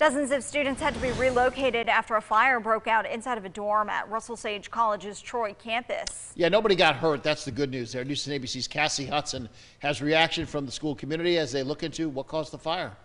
Dozens of students had to be relocated after a fire broke out inside of a dorm at Russell Sage College's Troy campus. Yeah, nobody got hurt. That's the good news there. News 10 ABC's Cassie Hudson has reaction from the school community as they look into what caused the fire.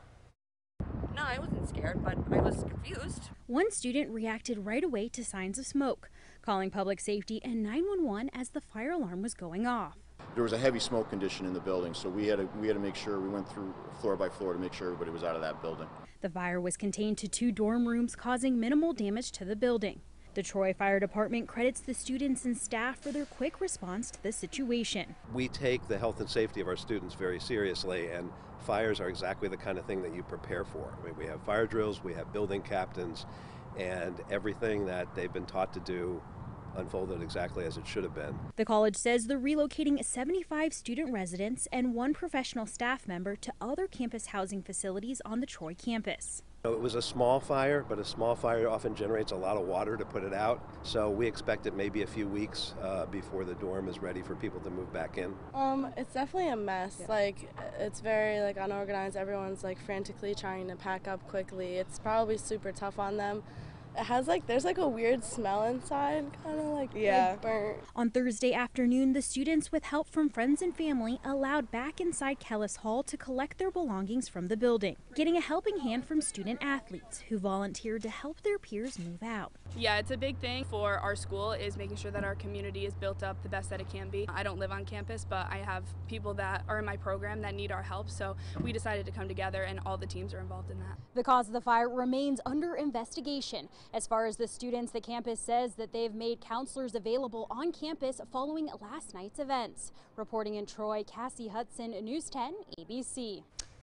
No, I wasn't scared, but I was confused. One student reacted right away to signs of smoke, calling public safety and 911 as the fire alarm was going off. There was a heavy smoke condition in the building, so we had to, we had to make sure we went through floor by floor to make sure everybody was out of that building. The fire was contained to two dorm rooms, causing minimal damage to the building. The Troy Fire Department credits the students and staff for their quick response to the situation. We take the health and safety of our students very seriously, and fires are exactly the kind of thing that you prepare for. I mean, we have fire drills, we have building captains, and everything that they've been taught to do unfolded exactly as it should have been. The college says they're relocating 75 student residents and one professional staff member to other campus housing facilities on the Troy campus. It was a small fire, but a small fire often generates a lot of water to put it out. So we expect it may be a few weeks uh, before the dorm is ready for people to move back in. Um, it's definitely a mess. Yeah. Like it's very like unorganized. Everyone's like frantically trying to pack up quickly. It's probably super tough on them it has like there's like a weird smell inside, kind of like yeah. Like burnt. On Thursday afternoon, the students, with help from friends and family, allowed back inside Kellas Hall to collect their belongings from the building, getting a helping hand from student athletes who volunteered to help their peers move out. Yeah, it's a big thing for our school is making sure that our community is built up the best that it can be. I don't live on campus, but I have people that are in my program that need our help, so we decided to come together and all the teams are involved in that. The cause of the fire remains under investigation. As far as the students, the campus says that they've made counselors available on campus following last night's events. Reporting in Troy, Cassie Hudson, News 10 ABC.